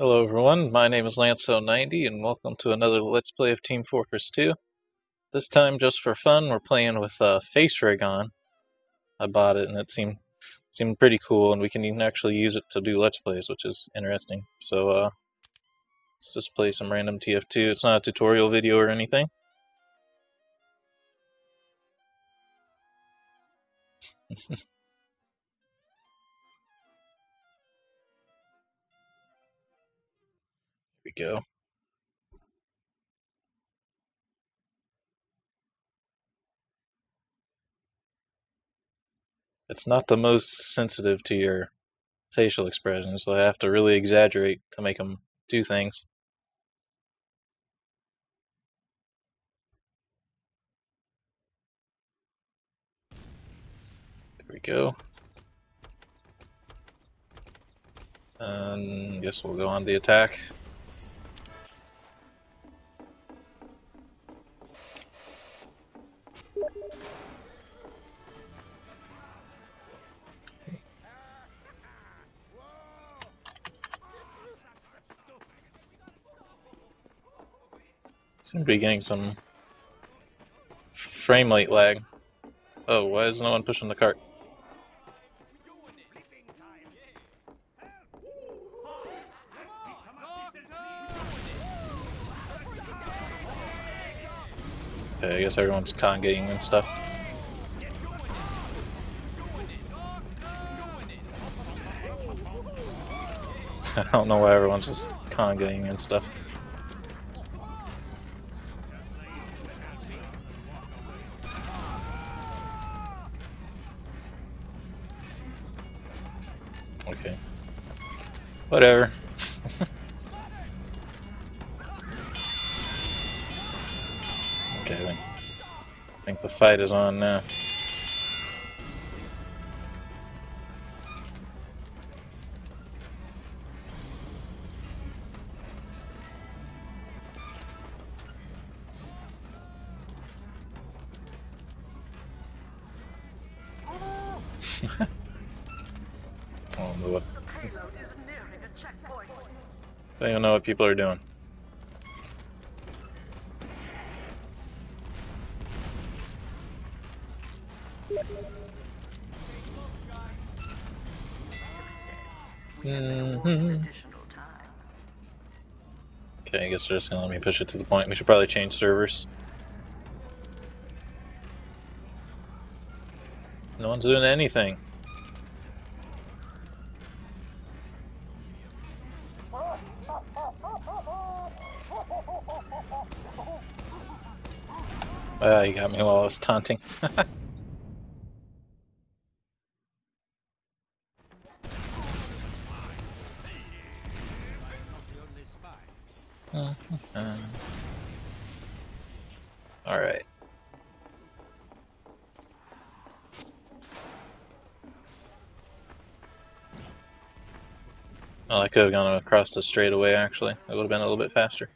Hello everyone, my name is Lanceo90 and welcome to another Let's Play of Team Fortress 2. This time, just for fun, we're playing with uh, FaceRig on. I bought it and it seemed seemed pretty cool and we can even actually use it to do Let's Plays, which is interesting. So uh, let's just play some random TF2. It's not a tutorial video or anything. go. It's not the most sensitive to your facial expressions, so I have to really exaggerate to make them do things. There we go. And I guess we'll go on the attack. Be getting some frame rate lag. Oh, why is no one pushing the cart? Okay, I guess everyone's congregating and stuff. I don't know why everyone's just congregating and stuff. Whatever. okay, I think the fight is on now. They don't know what people are doing. Mhm. Okay, I guess they're just gonna let me push it to the point. We should probably change servers. No one's doing anything. You got me while I was taunting. Alright. Oh, I could have gone across the straightaway actually. It would have been a little bit faster.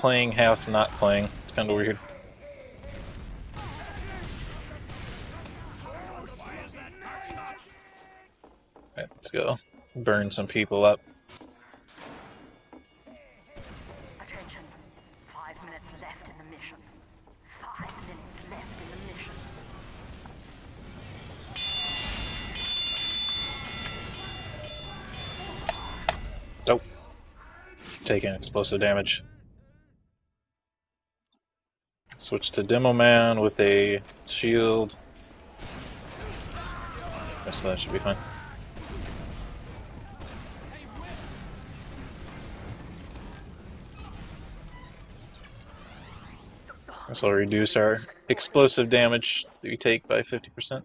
Playing, half not playing. It's kind of weird. Right, let's go. Burn some people up. Attention. Five minutes left in the mission. Five minutes left in the mission. Nope. Taking explosive damage. Switch to Demoman with a shield. So that should be fine. This will reduce our explosive damage that we take by 50%.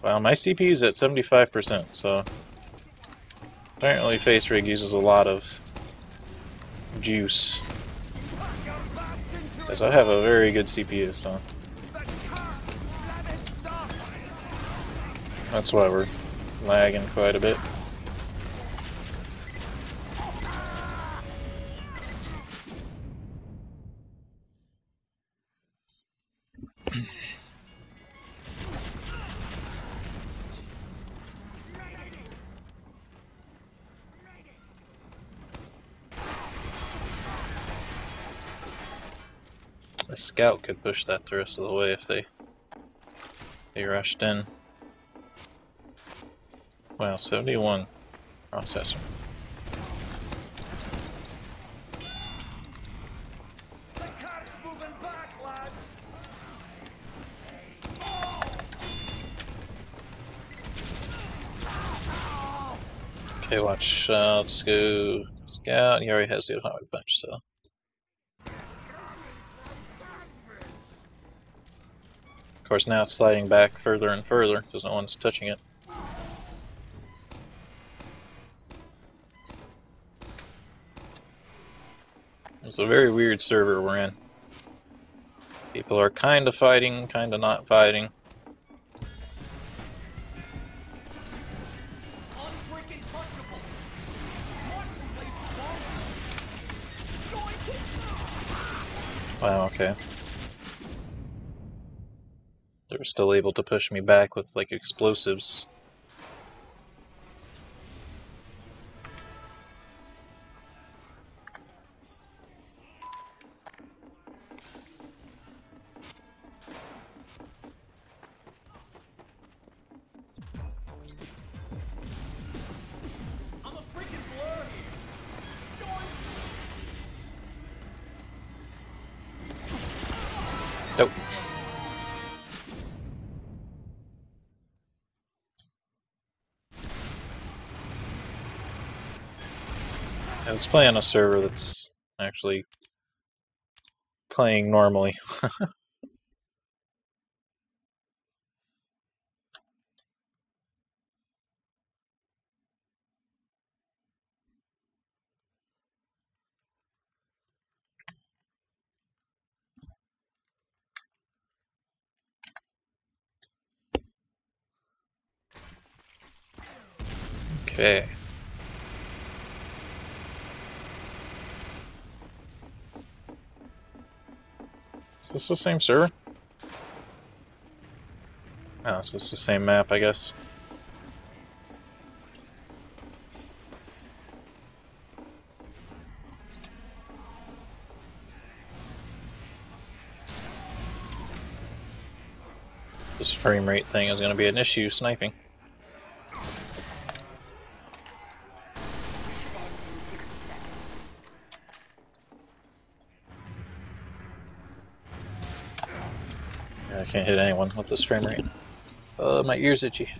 Wow, my CPU is at 75%, so Apparently FaceRig uses a lot of juice. Because I have a very good CPU, so... That's why we're lagging quite a bit. Scout could push that the rest of the way if they they rushed in. Wow, 71 processor. Okay, watch. Uh, let's go scout. He already has the atomic punch, so. Of course, now it's sliding back further and further because no one's touching it. It's a very weird server we're in. People are kind of fighting, kind of not fighting. Wow, okay. Still able to push me back with, like, explosives. Let's play on a server that's actually playing normally. Okay. This the same server? Oh, so it's the same map, I guess. This frame rate thing is going to be an issue sniping. Can't hit anyone with this frame rate. Uh, my ear's itchy.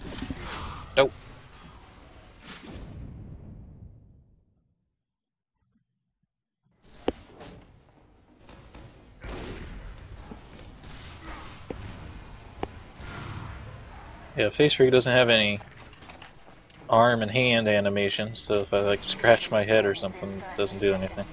Nope. Yeah, FaceRig doesn't have any arm and hand animation, so if I like scratch my head or something, it doesn't do anything.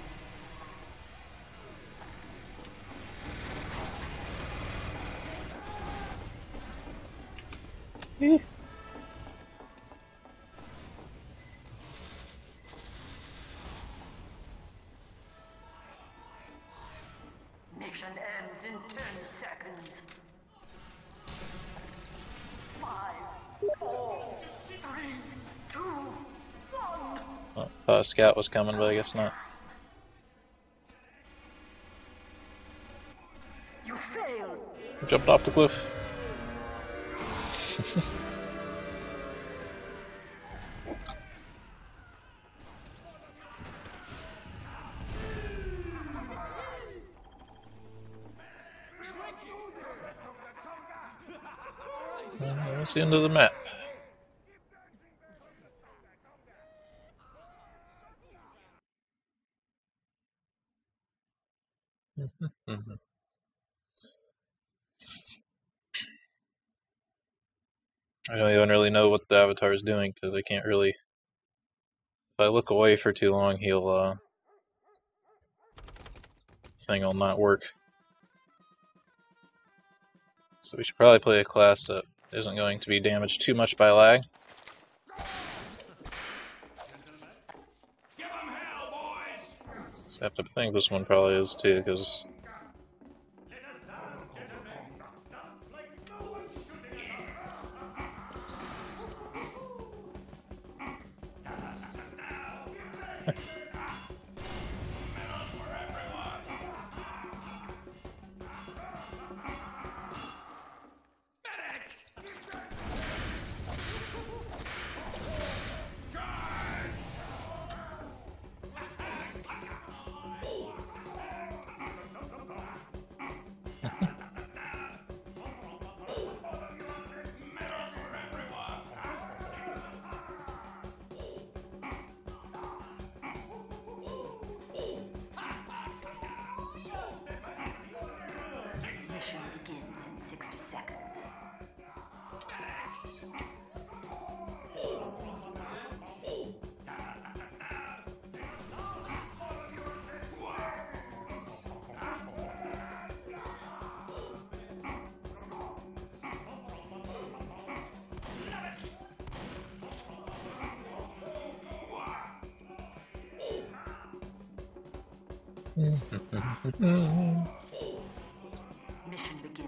Thought a scout was coming, but I guess not. You failed. Jumped off the cliff. That's the end of the map. I don't even really know what the avatar is doing because I can't really If I look away for too long, he'll, uh, thing will not work. So we should probably play a class that isn't going to be damaged too much by lag. Boys! I have to think this one probably is too, because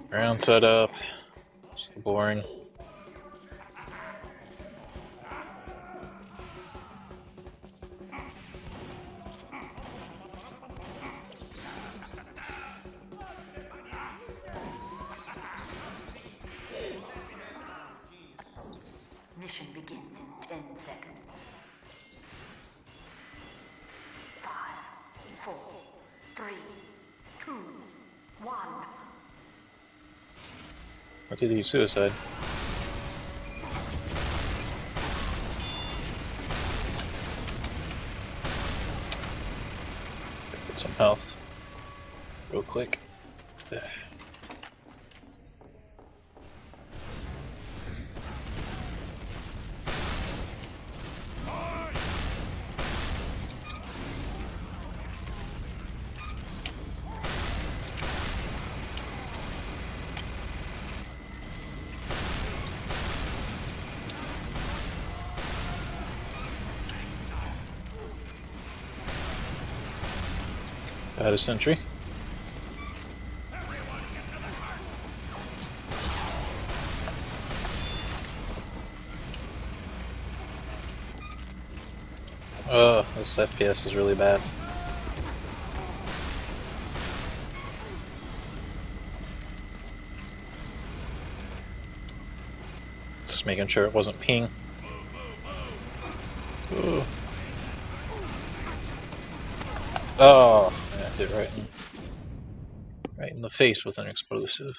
round set up. Just boring. Did he suicide? Got a sentry. Oh, this FPS is really bad. Just making sure it wasn't ping. Oh, hit right right in the face with an explosive.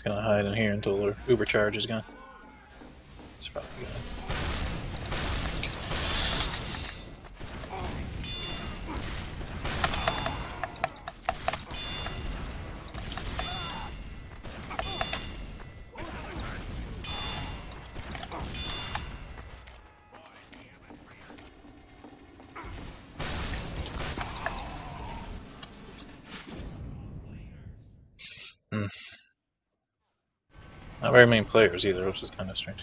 Just gonna hide in here until the Uber charge is gone. Very many players either, which is kind of strange.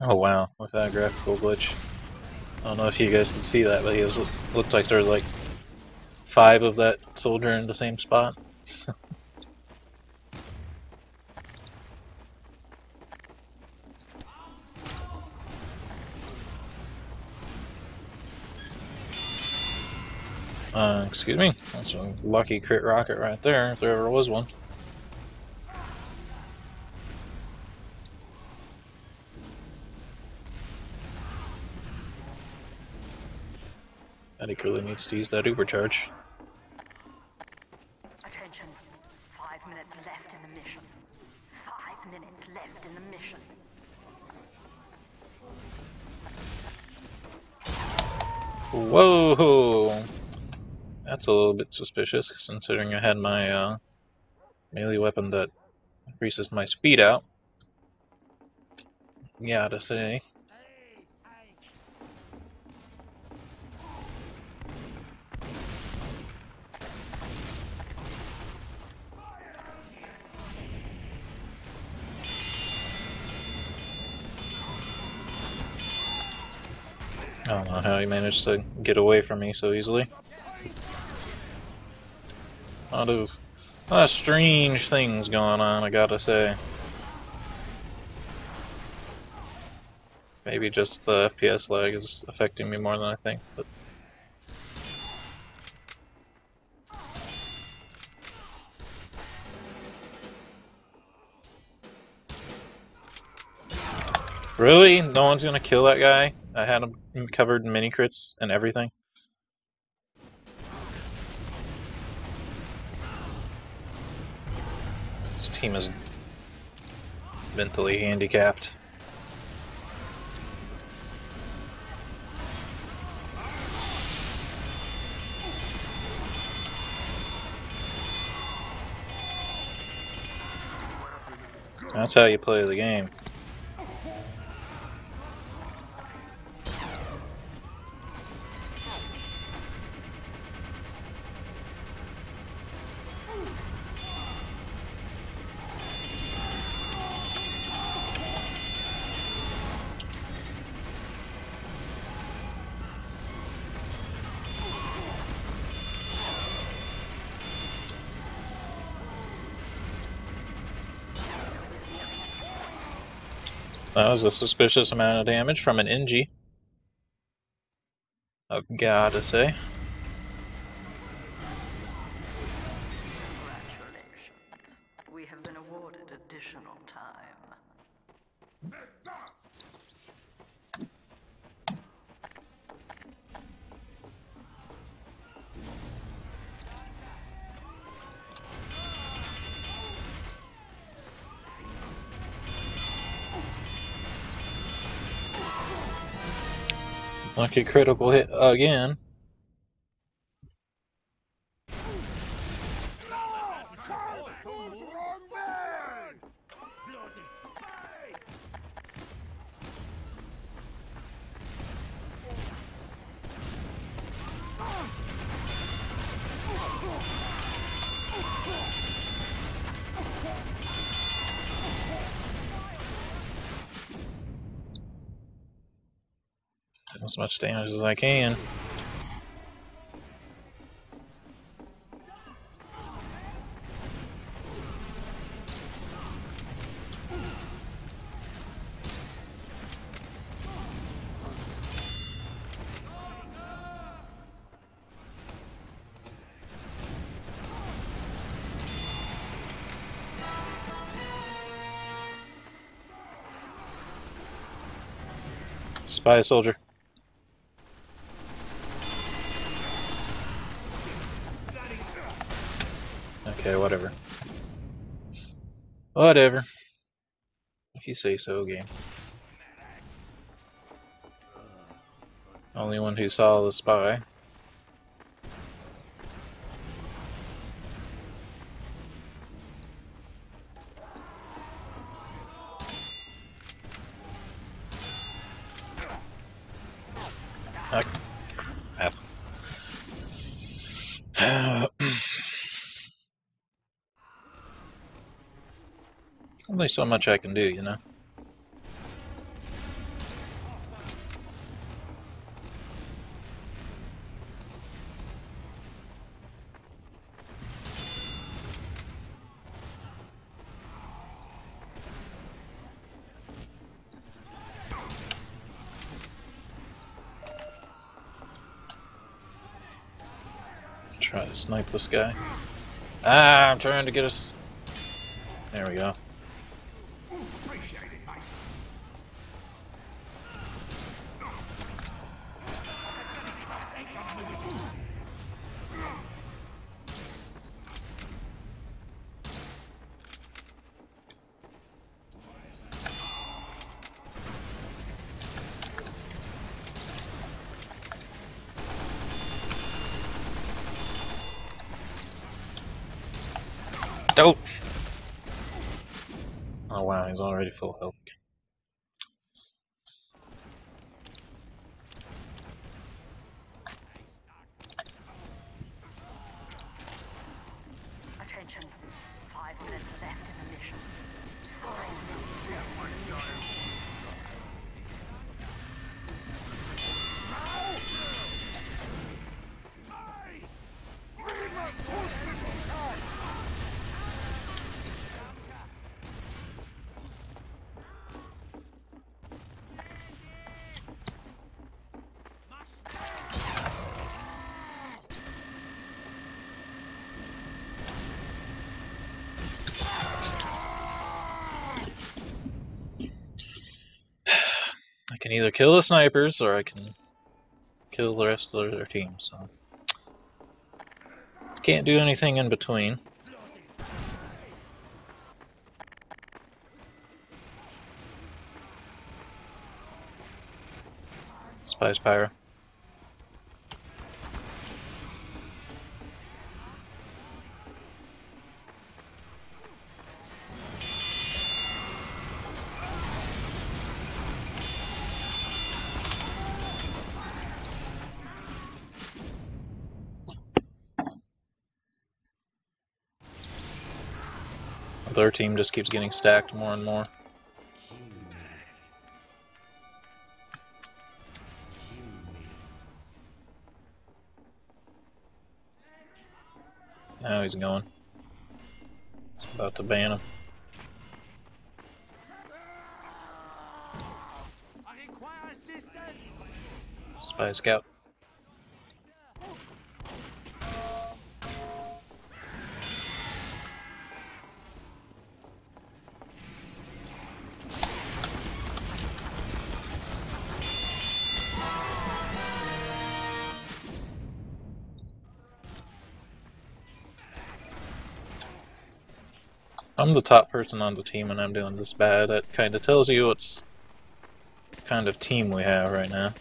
Oh wow, at that graphical glitch. I don't know if you guys can see that, but he looked like there was like five of that soldier in the same spot. uh, excuse me, that's a lucky crit rocket right there, if there ever was one. Eddie needs to use that Uber charge. Attention. Five minutes left in the mission. Five minutes left in the mission. Whoa! That's a little bit suspicious, considering I had my uh, melee weapon that increases my speed out. Yeah, to say. How he managed to get away from me so easily. A lot of, a lot of strange things going on, I gotta say. Maybe just the FPS lag is affecting me more than I think, but Really? No one's gonna kill that guy? I had him covered in mini crits and everything. This team is mentally handicapped. That's how you play the game. That a suspicious amount of damage from an Engie. I've gotta say. Lucky critical hit again. Damage as I can. Spy soldier. Whatever. If you say so, game. Only one who saw the spy. Ah, crap. Only so much I can do, you know. Try to snipe this guy. Ah, I'm trying to get us. There we go. Wow, he's already full health. Can either kill the snipers or I can kill the rest of their team, so. Can't do anything in between. Spice Pyro. Their team just keeps getting stacked more and more. Now he's going. About to ban him. Spy Scout. I'm the top person on the team and I'm doing this bad. That kind of tells you what's kind of team we have right now.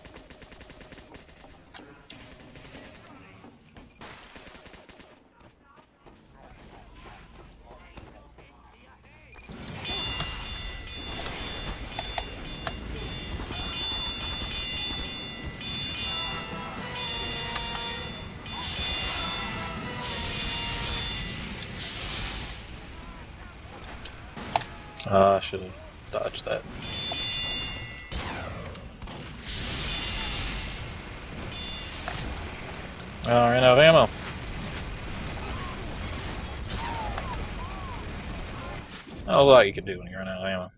Not a lot you can do when you run out of ammo.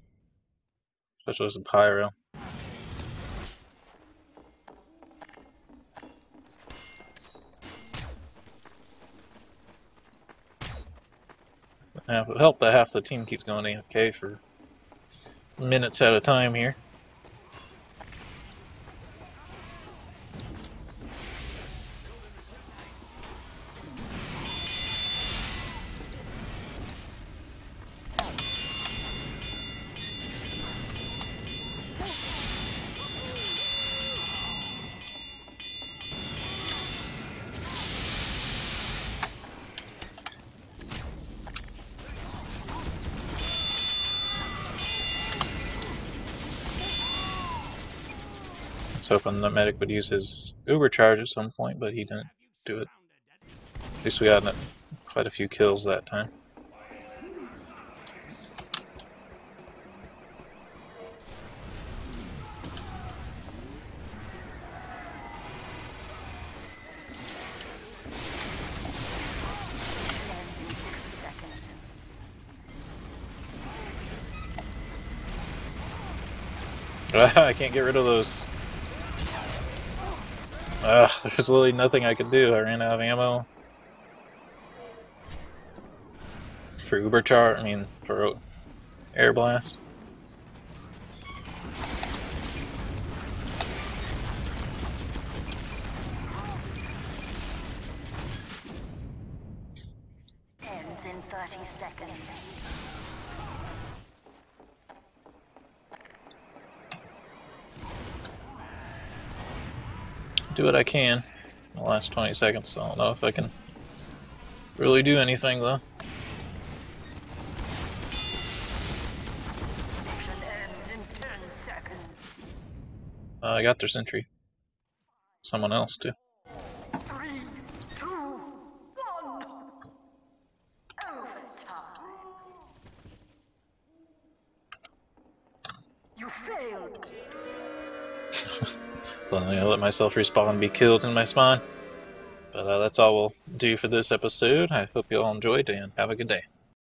Especially with some pyro. Would help that half the team keeps going AFK for minutes at a time here. Hoping the medic would use his Uber charge at some point, but he didn't do it. At least we got quite a few kills that time. Ends in 60 seconds. I can't get rid of those. Ugh, there's literally nothing I could do. I ran out of ammo. For Uber char, I mean, for air blast. Ends in 30 seconds. Do what I can. The last 20 seconds, I don't know if I can really do anything though. Mission ends in 10 seconds. Uh, I got their sentry. Someone else too. I'm let myself respawn and be killed in my spawn. But uh, that's all we'll do for this episode. I hope you all enjoyed and have a good day.